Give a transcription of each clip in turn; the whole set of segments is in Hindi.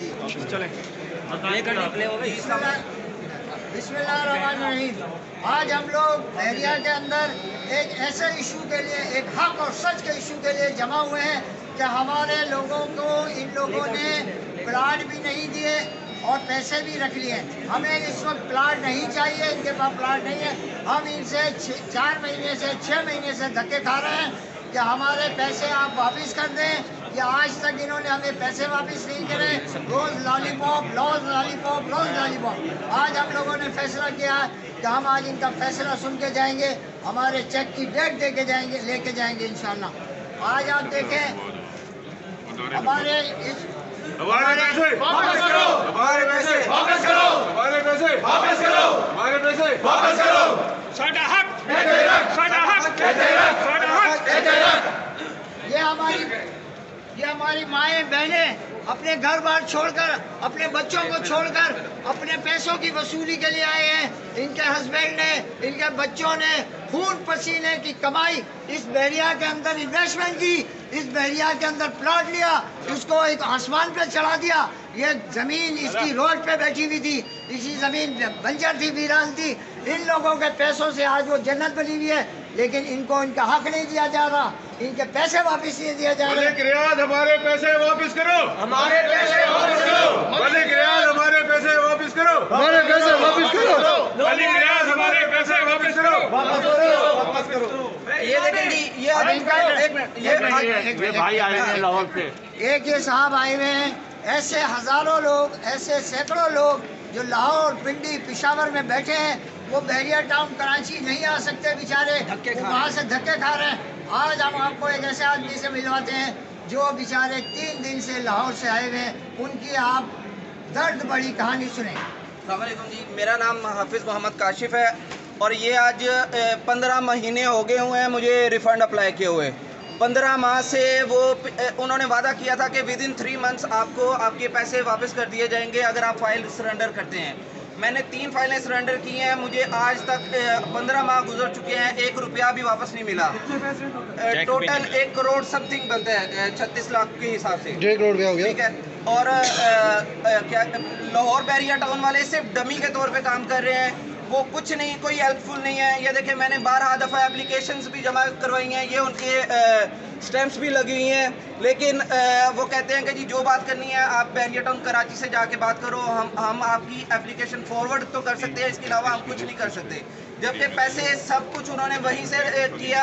चले। आज हम लोग बहरिया के अंदर एक ऐसे इशू के लिए एक हक और सच के इशू के लिए जमा हुए हैं कि हमारे लोगों को इन लोगों ने प्लाट भी नहीं दिए और पैसे भी रख लिए। हमें इस वक्त प्लाट नहीं चाहिए इनके पास प्लाट नहीं है। हम इनसे चार महीने से छः महीने से धक्के खा रहे हैं कि हमारे पैसे आप वापस कर दें। या आज तक इन्होंने हमें पैसे वापस नहीं करे। रोज लॉलीपॉप रोज लॉलीपॉप रोज लॉलीपॉप आज हम लोगों ने फैसला किया कि हम आज इनका फैसला सुन के जाएँगे हमारे चेक की डेट दे के जाएँगे लेके जाएँगे इंशाल्लाह। आज आप देखें हमारे इस हमारे पैसे। वापस करो। हमारे पैसे। वापस करो। हमारे पैसे। वापस करो। हमारे पैसे। वापस करो। साडा हक। साडा हक। साडा हक ये हमारी ये हमारी माएँ, बहनें अपने घर बार छोड़कर, अपने बच्चों को छोड़कर, अपने पैसों की वसूली के लिए आए हैं। इनके हस्बैंड ने, इनके बच्चों ने खून पसीने की कमाई इस बहरिया के अंदर इन्वेस्टमेंट की, इस बहरिया के अंदर प्लॉट लिया उसको एक आसमान पे चढ़ा दिया। ये ज़मीन इसकी रोड पे बैठी हुई थी, इसी ज़मीन बंजर थी, वीरान थी। इन लोगों के पैसों से आज वो जन्नत बनी हुई है। लेकिन इनको इनका हक नहीं दिया जा रहा। इनके पैसे वापस नहीं दिया जा रहा। रियाज हमारे पैसे वापस करो। हमारे पैसे वापस करो। मलिक रियाज हमारे पैसे वापस करो। हमारे पैसे वापस करो। मलिक रियाज हमारे पैसे वापस करो। वापस करो वापस करो। ये देखें जी ये अभी इनका एक मिनट ये भाई आए हैं लाहौर से। एक ये साहब आए हुए हैं। ऐसे हज़ारों लोग ऐसे सैकड़ों लोग जो लाहौर पिंडी पिशावर में बैठे हैं वो बहरिया टाउन कराची नहीं आ सकते बेचारे। वहाँ से धक्के खा रहे हैं। आज हम आपको एक ऐसे आदमी से मिलवाते हैं जो बेचारे तीन दिन से लाहौर से आए हुए हैं। उनकी आप दर्द बड़ी कहानी सुने। जी। मेरा नाम हाफिज़ मोहम्मद काशिफ है और ये आज पंद्रह महीने हो गए हुए हैं मुझे रिफ़ंड अप्लाई किए हुए। पंद्रह माह से वो उन्होंने वादा किया था कि विद इन थ्री मंथ्स आपको आपके पैसे वापस कर दिए जाएँगे अगर आप फ़ाइल सरेंडर करते हैं। मैंने तीन फाइलें सरेंडर की हैं मुझे आज तक पंद्रह माह गुजर चुके हैं एक रुपया भी वापस नहीं मिला। टोटल एक करोड़ समथिंग बनता है छत्तीस लाख के हिसाब से। डेढ़ करोड़ हो गया। ठीक है? और आ, आ, क्या लाहौर बैरिया टाउन वाले सिर्फ़ डमी के तौर पे काम कर रहे हैं। वो कुछ नहीं कोई हेल्पफुल नहीं है। ये देखें मैंने बारह दफ़ा एप्लीकेशंस भी जमा करवाई हैं। ये उनके स्टैम्प्स भी लगी हुई हैं। लेकिन आ, वो कहते हैं कि जी जो बात करनी है आप बैरिया टाउन कराची से जाके बात करो। हम हम आपकी एप्लीकेशन फॉरवर्ड तो कर सकते हैं इसके अलावा हम कुछ नहीं कर सकते। जबकि पैसे सब कुछ उन्होंने वहीं से किया।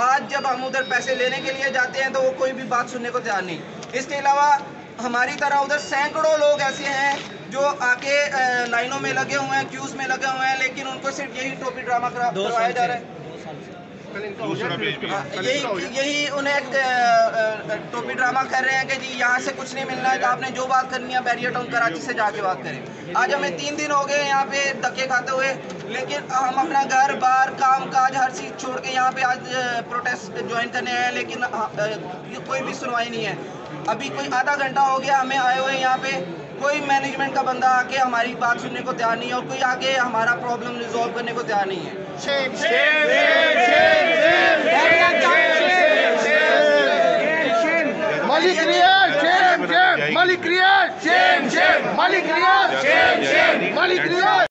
आज जब हम उधर पैसे लेने के लिए जाते हैं तो वो कोई भी बात सुनने को तैयार नहीं। इसके अलावा हमारी तरह उधर सैकड़ों लोग ऐसे हैं जो आके लाइनों में लगे हुए हैं क्यूज में लगे हुए हैं लेकिन उनको सिर्फ़ यही टोपी ड्रामा करवाया जा रहा है। यही यही उन्हें टोपी ड्रामा कर रहे हैं कि जी यहाँ से कुछ नहीं मिलना है तो आपने जो बात करनी है बैरियर टाउन कराची से जाके बात करें। आज हमें तीन दिन हो गए यहाँ पे धक्के खाते हुए लेकिन हम अपना घर बार काम काज हर चीज़ छोड़ के यहाँ पे आज प्रोटेस्ट ज्वाइन करने आए लेकिन कोई भी सुनवाई नहीं है। अभी कोई आधा घंटा हो गया हमें आए हुए यहाँ पे। कोई मैनेजमेंट का बंदा आके हमारी बात सुनने को तैयार नहीं है और कोई आके हमारा प्रॉब्लम रिजोल्व करने को तैयार नहीं है